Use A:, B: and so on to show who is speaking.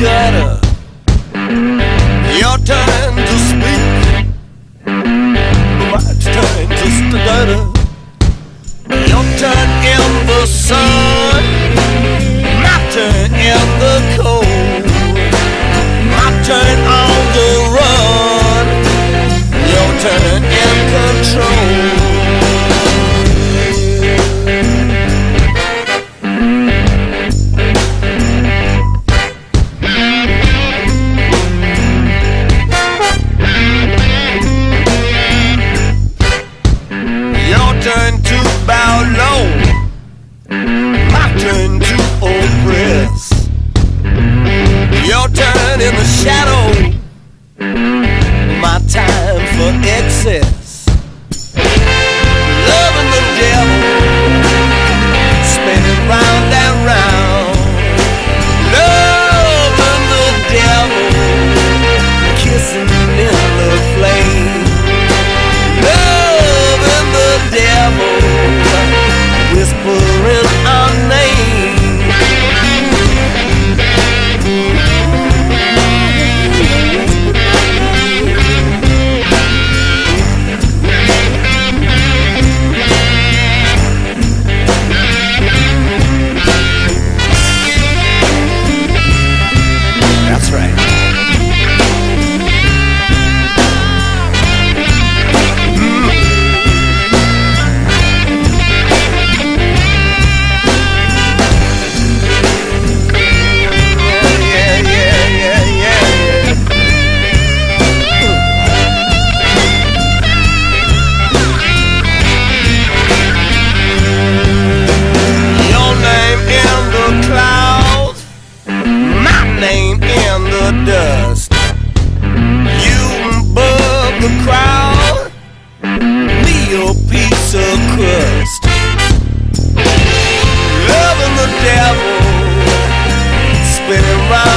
A: gutter. Your turn to speak. My turn to stutter. Your turn in the sun. My turn in the cold. turn to on the dust. You above the crowd, me a piece of crust. Loving the devil, spinning round.